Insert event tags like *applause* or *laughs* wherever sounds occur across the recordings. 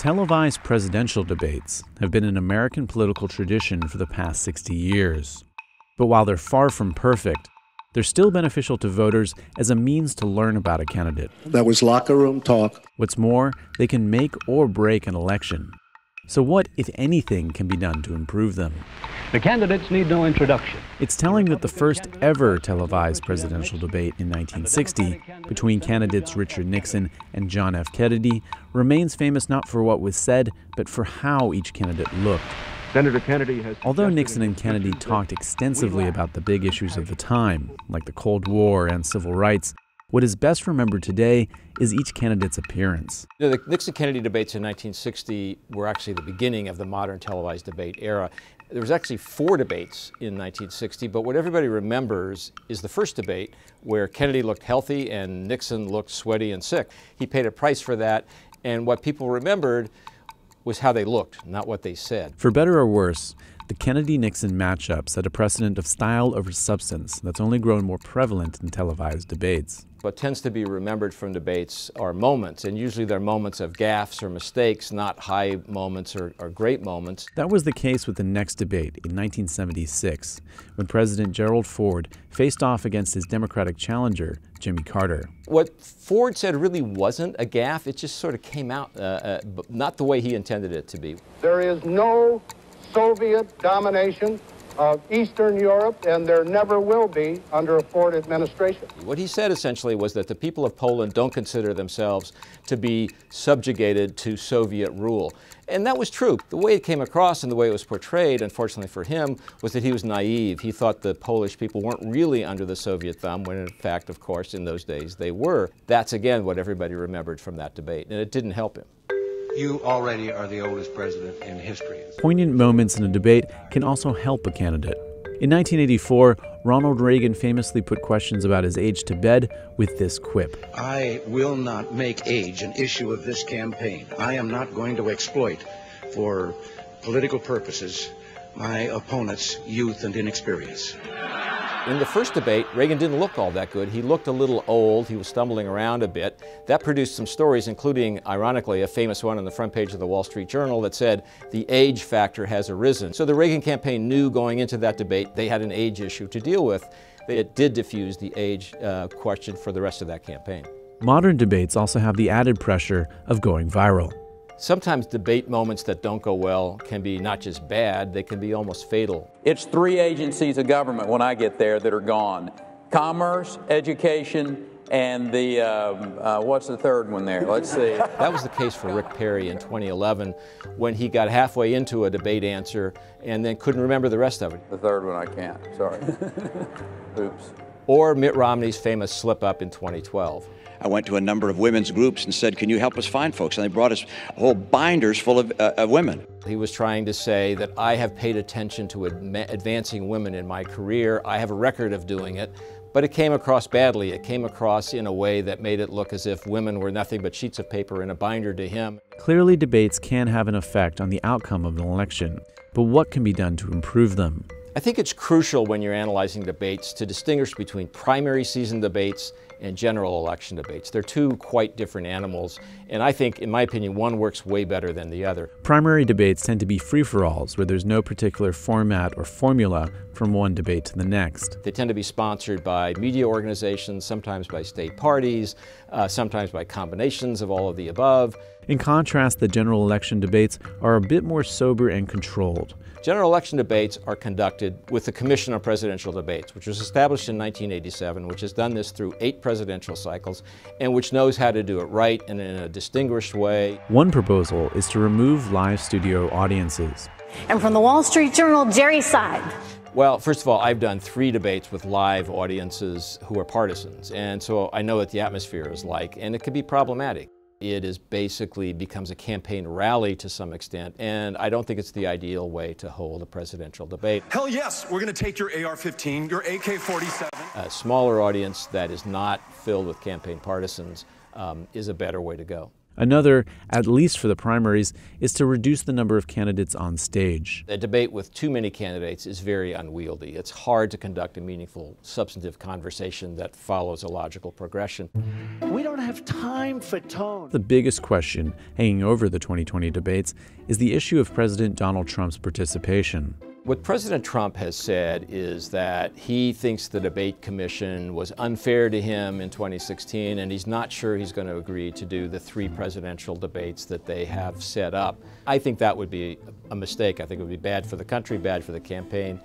Televised presidential debates have been an American political tradition for the past 60 years. But while they're far from perfect, they're still beneficial to voters as a means to learn about a candidate. That was locker room talk. What's more, they can make or break an election. So, what, if anything, can be done to improve them? The candidates need no introduction. It's telling that the first ever televised presidential debate in 1960 between candidates Richard Nixon and John F. Kennedy remains famous not for what was said, but for how each candidate looked. Senator Kennedy has. Although Nixon and Kennedy talked extensively about the big issues of the time, like the Cold War and civil rights, what is best remembered today is each candidate's appearance. You know, the Nixon Kennedy debates in 1960 were actually the beginning of the modern televised debate era. There was actually four debates in 1960, but what everybody remembers is the first debate where Kennedy looked healthy and Nixon looked sweaty and sick. He paid a price for that, and what people remembered was how they looked, not what they said. For better or worse, the Kennedy Nixon matchup set a precedent of style over substance that's only grown more prevalent in televised debates. What tends to be remembered from debates are moments, and usually they're moments of gaffes or mistakes, not high moments or, or great moments. That was the case with the next debate in 1976, when President Gerald Ford faced off against his Democratic challenger, Jimmy Carter. What Ford said really wasn't a gaffe, it just sort of came out uh, uh, not the way he intended it to be. There is no Soviet domination of Eastern Europe, and there never will be under a Ford administration. What he said essentially was that the people of Poland don't consider themselves to be subjugated to Soviet rule. And that was true. The way it came across and the way it was portrayed, unfortunately for him, was that he was naive. He thought the Polish people weren't really under the Soviet thumb, when in fact, of course, in those days they were. That's again what everybody remembered from that debate, and it didn't help him. You already are the oldest president in history. Poignant moments in a debate can also help a candidate. In 1984, Ronald Reagan famously put questions about his age to bed with this quip I will not make age an issue of this campaign. I am not going to exploit, for political purposes, my opponent's youth and inexperience. In the first debate, Reagan didn't look all that good. He looked a little old. He was stumbling around a bit. That produced some stories, including, ironically, a famous one on the front page of the Wall Street Journal that said, the age factor has arisen. So the Reagan campaign knew going into that debate they had an age issue to deal with. It did diffuse the age uh, question for the rest of that campaign. Modern debates also have the added pressure of going viral. Sometimes debate moments that don't go well can be not just bad, they can be almost fatal. It's three agencies of government when I get there that are gone commerce, education, and the, um, uh, what's the third one there? Let's see. *laughs* That was the case for Rick Perry in 2011 when he got halfway into a debate answer and then couldn't remember the rest of it. The third one I can't, sorry. *laughs* Oops. Or Mitt Romney's famous slip up in 2012. I went to a number of women's groups and said, Can you help us find folks? And they brought us whole binders full of, uh, of women. He was trying to say that I have paid attention to ad- advancing women in my career. I have a record of doing it. But it came across badly. It came across in a way that made it look as if women were nothing but sheets of paper in a binder to him. Clearly, debates can have an effect on the outcome of an election, but what can be done to improve them? I think it's crucial when you're analyzing debates to distinguish between primary season debates and general election debates. They're two quite different animals, and I think, in my opinion, one works way better than the other. Primary debates tend to be free for alls, where there's no particular format or formula from one debate to the next. They tend to be sponsored by media organizations, sometimes by state parties, uh, sometimes by combinations of all of the above. In contrast, the general election debates are a bit more sober and controlled. General election debates are conducted with the Commission on Presidential Debates, which was established in 1987, which has done this through eight presidential cycles, and which knows how to do it right and in a distinguished way. One proposal is to remove live studio audiences. And from the Wall Street Journal, Jerry Seib. Well, first of all, I've done three debates with live audiences who are partisans, and so I know what the atmosphere is like, and it can be problematic. It is basically becomes a campaign rally to some extent, and I don't think it's the ideal way to hold a presidential debate. Hell yes, we're going to take your AR-15, your AK-47. A smaller audience that is not filled with campaign partisans um, is a better way to go. Another, at least for the primaries, is to reduce the number of candidates on stage. A debate with too many candidates is very unwieldy. It's hard to conduct a meaningful, substantive conversation that follows a logical progression. We don't have time for tone. The biggest question hanging over the 2020 debates is the issue of President Donald Trump's participation. What President Trump has said is that he thinks the debate commission was unfair to him in 2016, and he's not sure he's going to agree to do the three presidential debates that they have set up. I think that would be a mistake. I think it would be bad for the country, bad for the campaign,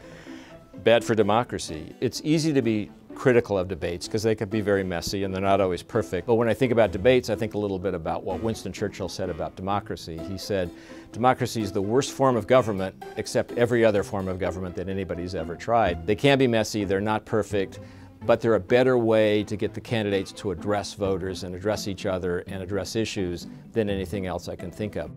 bad for democracy. It's easy to be critical of debates because they can be very messy and they're not always perfect. But when I think about debates, I think a little bit about what Winston Churchill said about democracy. He said, democracy is the worst form of government except every other form of government that anybody's ever tried. They can be messy, they're not perfect, but they're a better way to get the candidates to address voters and address each other and address issues than anything else I can think of.